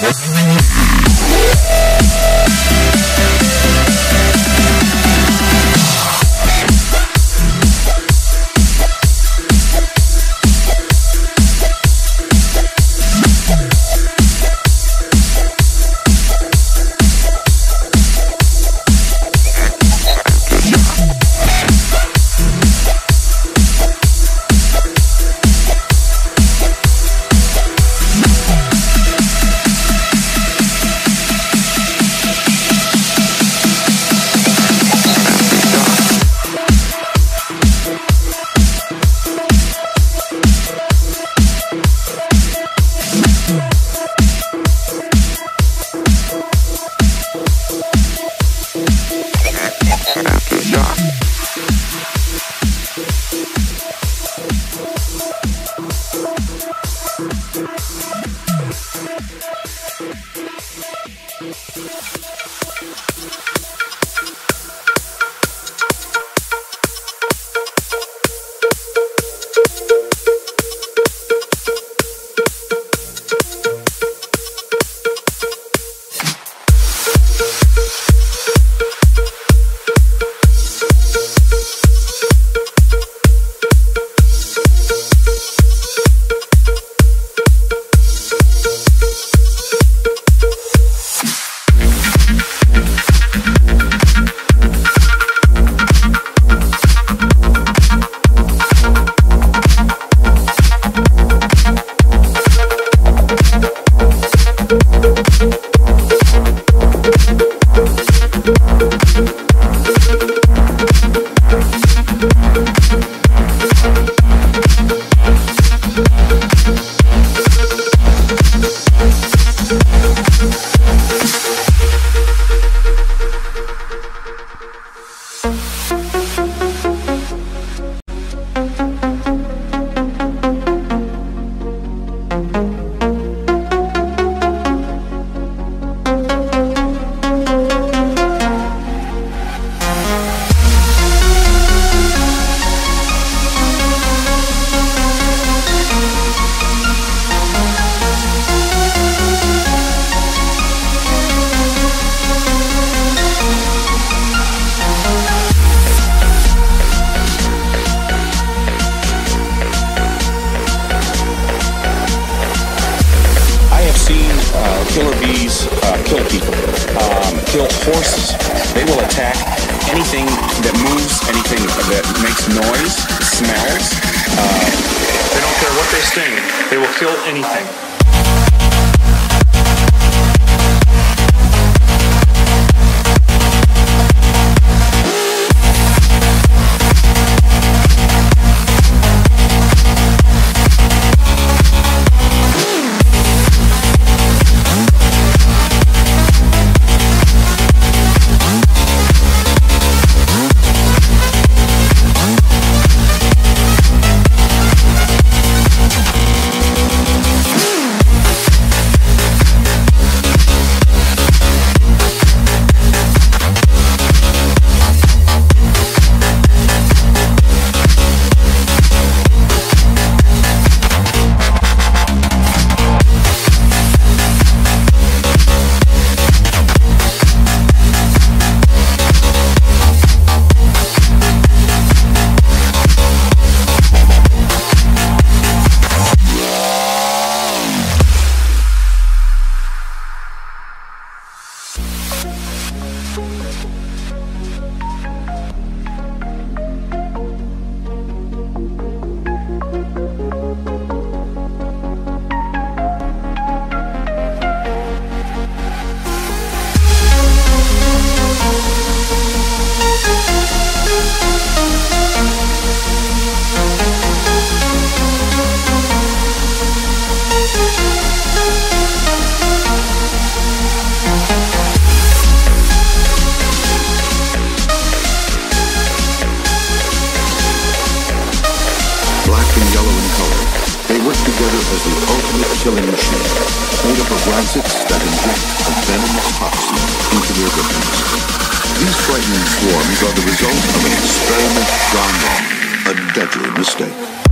Bye. forces. They will attack anything that moves, anything that makes noise, smells. Uh, they don't care what they sting, they will kill anything. color, they work together as the ultimate killing machine, made up of lancets that inject a venomous toxin into their victims. These frightening swarms are the result of an experiment gone wrong, a deadly mistake.